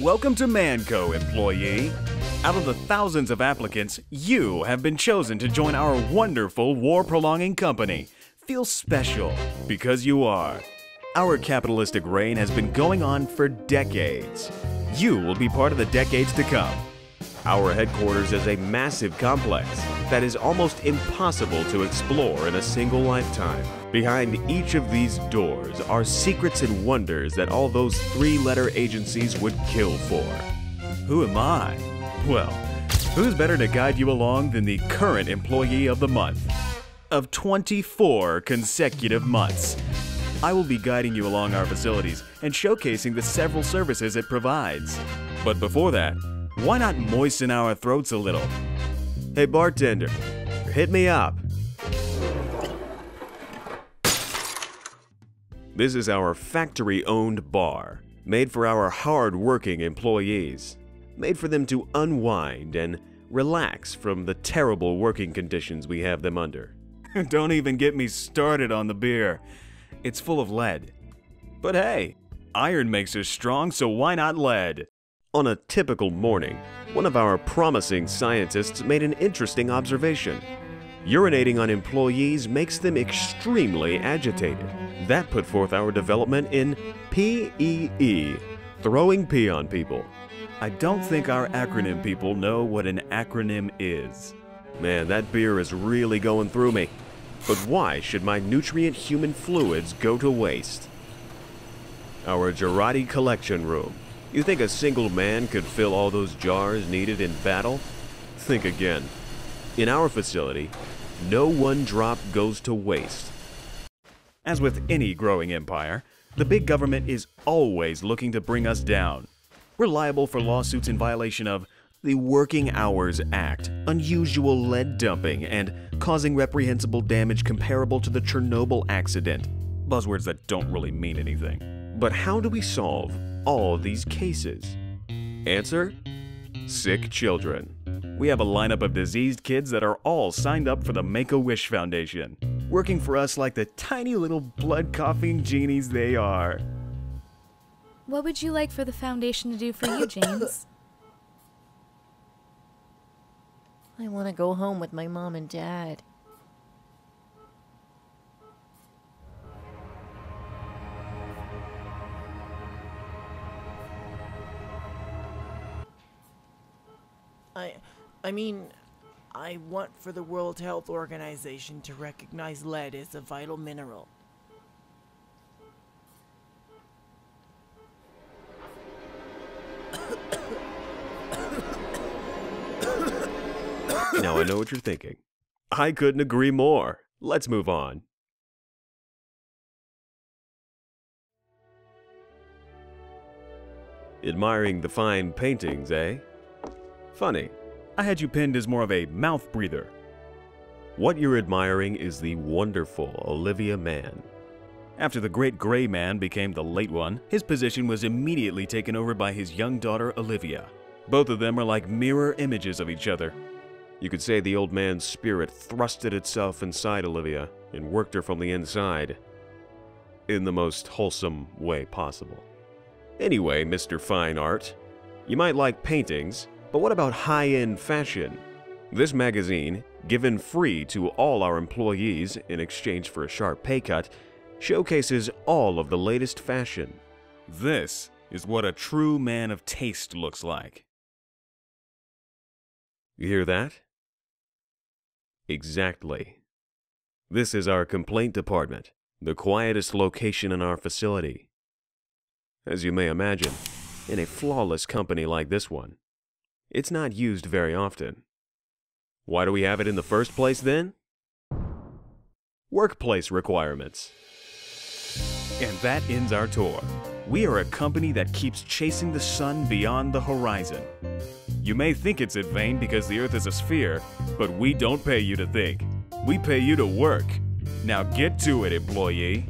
Welcome to Mann Co., employee. Out of the thousands of applicants, you have been chosen to join our wonderful war prolonging company. Feel special because you are. Our capitalistic reign has been going on for decades. You will be part of the decades to come. Our headquarters is a massive complex that is almost impossible to explore in a single lifetime. Behind each of these doors are secrets and wonders that all those three letter agencies would kill for. Who am I? Well, who's better to guide you along than the current employee of the month? Of 24 consecutive months. I will be guiding you along our facilities and showcasing the several services it provides. But before that, why not moisten our throats a little? Hey bartender, hit me up. This is our factory-owned bar, made for our hard-working employees. Made for them to unwind and relax from the terrible working conditions we have them under. Don't even get me started on the beer. It's full of lead. But hey, iron makes us strong, so why not lead? On a typical morning, one of our promising scientists made an interesting observation. Urinating on employees makes them extremely agitated. That put forth our development in PEE, throwing pee on people. I don't think our acronym people know what an acronym is. Man, that beer is really going through me. But why should my nutrient human fluids go to waste? Our Jarate collection room. You think a single man could fill all those jars needed in battle? Think again. In our facility, no one drop goes to waste. As with any growing empire, the big government is always looking to bring us down. We're liable for lawsuits in violation of the Working Hours Act, unusual lead dumping, and causing reprehensible damage comparable to the Chernobyl accident. Buzzwords that don't really mean anything. But how do we solve all these cases? Answer Sick children. We have a lineup of diseased kids that are all signed up for the Make a Wish Foundation, working for us like the tiny little blood coughing genies they are. What would you like for the foundation to do for you, James? I want to go home with my mom and dad. I I mean, I want for the World Health Organization to recognize lead as a vital mineral. now I know what you're thinking. I couldn't agree more. Let's move on. Admiring the fine paintings, eh? Funny. I had you pinned as more of a mouth breather. What you're admiring is the wonderful Olivia Mann. After the great Gray Mann became the late one, his position was immediately taken over by his young daughter Olivia. Both of them are like mirror images of each other. You could say the old man's spirit thrusted itself inside Olivia and worked her from the inside in the most wholesome way possible. Anyway, Mr. Fine Art, you might like paintings, but what about high-end fashion? This magazine, given free to all our employees in exchange for a sharp pay cut, showcases all of the latest fashion. This is what a true man of taste looks like. You hear that? Exactly. This is our complaint department, the quietest location in our facility. As you may imagine, in a flawless company like this one, it's not used very often. Why do we have it in the first place then? Workplace requirements. And that ends our tour. We are a company that keeps chasing the sun beyond the horizon. You may think it's in vain because the Earth is a sphere, but we don't pay you to think. We pay you to work. Now get to it, employee.